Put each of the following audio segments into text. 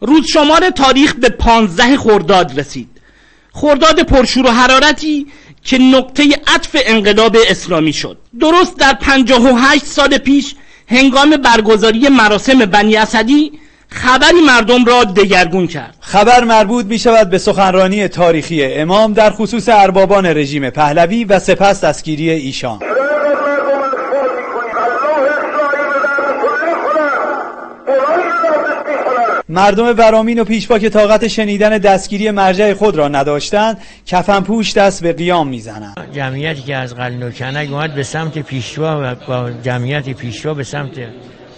روز شمار تاریخ به پانزده خرداد رسید. خرداد پرشور و حرارتی که نقطه عطف انقلاب اسلامی شد. درست در پنجاه و هشت سال پیش هنگام برگزاری مراسم بنی اسدی خبری مردم را دگرگون کرد. خبر مربوط می شود به سخنرانی تاریخی امام در خصوص اربابان رژیم پهلوی و سپس دستگیری ایشان. مردم ورامین و پیشوا که طاقت شنیدن دستگیری مرجع خود را نداشتند کفن پوش دست به قیام می‌زنند. جمعیتی که از قلنوکنک اومد به سمت پیشوا و با جمعیت پیشوا به سمت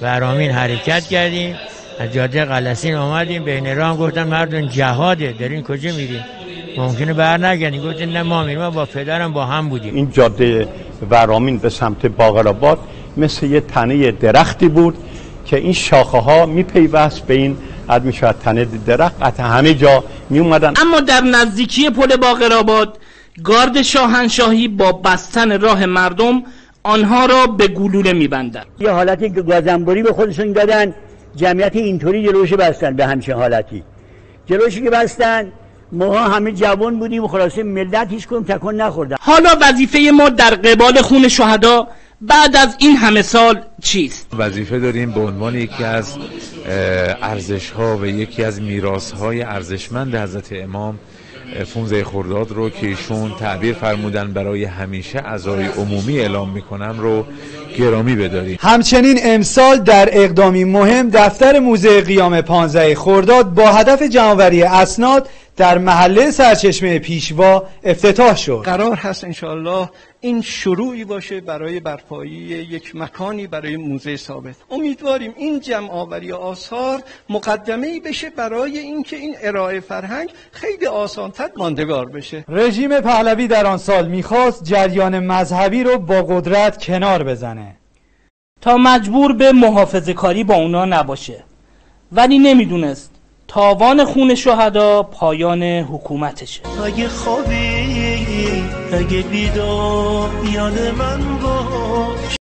ورامین حرکت کردیم. از جاده قلسین آمدیم بین راه گفتن مردم جهاده دارین کجا میرین؟ ممکنه بر نگردیم گفتن نه ما میریم با پدرم با هم بودیم. این جاده ورامین به سمت باقرآباد مثل یه تنه درختی بود که این شاخه ها میپیوست به این اد می شود تنه درخت. قطع همه جا می اومدن اما در نزدیکی پل باقرآباد گارد شاهنشاهی با بستن راه مردم آنها را به گلوله میبندند یه حالتی که گازنبوری به خودشون دادن جمعیت اینطوری جلوش بستن به همچین حالتی. جلوشی که بستن ما همه جوان بودیم و خلاصه ملت هیچ کنم تکن نخوردن حالا وظیفه ما در قبال خون شهدا بعد از این همه سال چیست؟ وظیفه داریم به عنوان یکی از ارزش ها و یکی از میراث های ارزشمند حضرت امام 15 خرداد رو که ایشون تعبیر فرمودن برای همیشه اعضای عمومی اعلام می‌کنم رو گرامی بداریم. همچنین امسال در اقدامی مهم دفتر موزه قیام 15 خرداد با هدف جمعآوری اسناد در محله سرچشمه پیشوا افتتاح شد. قرار هست انشاءالله این شروعی باشه برای برپایی یک مکانی برای موزه ثابت. امیدواریم این جمع آوری آثار مقدمه ای بشه برای اینکه این ارائه فرهنگ خیلی آسانتر ماندگار بشه. رژیم پهلوی در آن سال می‌خواست جریان مذهبی رو با قدرت کنار بزنه. تا مجبور به محافظه کاری با اونا نباشه. ولی نمی‌دونست تاوان خون شهدا پایان حکومتشه اگه خوابی اگه بیدار یاد من باش.